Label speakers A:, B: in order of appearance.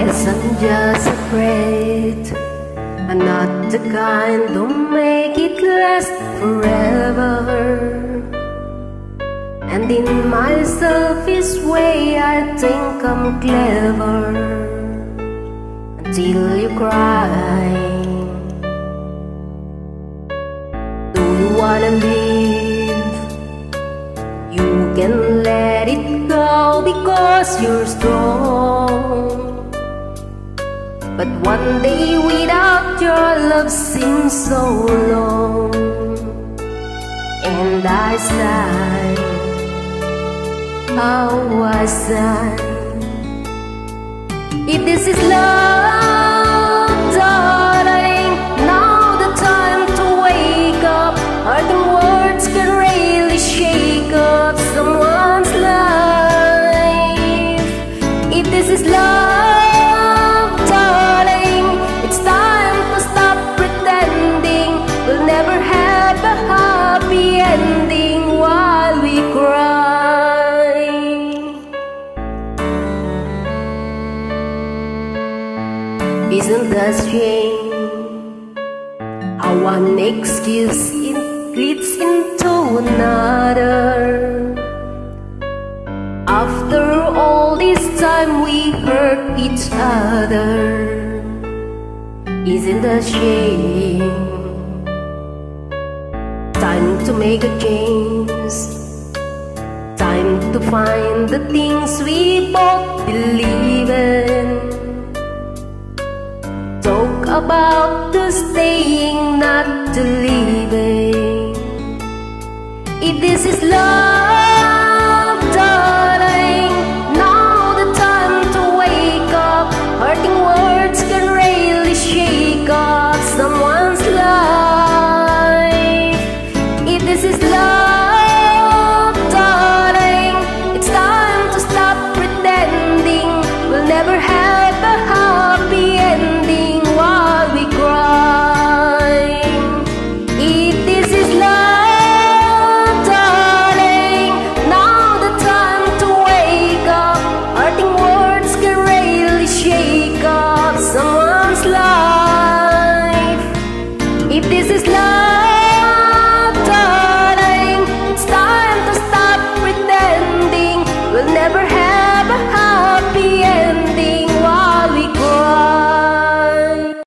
A: Guess I'm just afraid I'm not the kind to make it last forever. And in my selfish way I think I'm clever. Until you cry. Do you wanna live? You can let it go because you're strong But one day without your love seems so long And I sigh how was I? If this is love, darling, now the time to wake up. Hurting words can really shake up someone's life. If this is love, never have a happy ending while we cry. Isn't that shame? How one excuse leads into another. After all this time, we hurt each other. Isn't that shame? Make a change. Time to find the things we both believe in. Talk about the staying, not the leaving. If this is love, is love,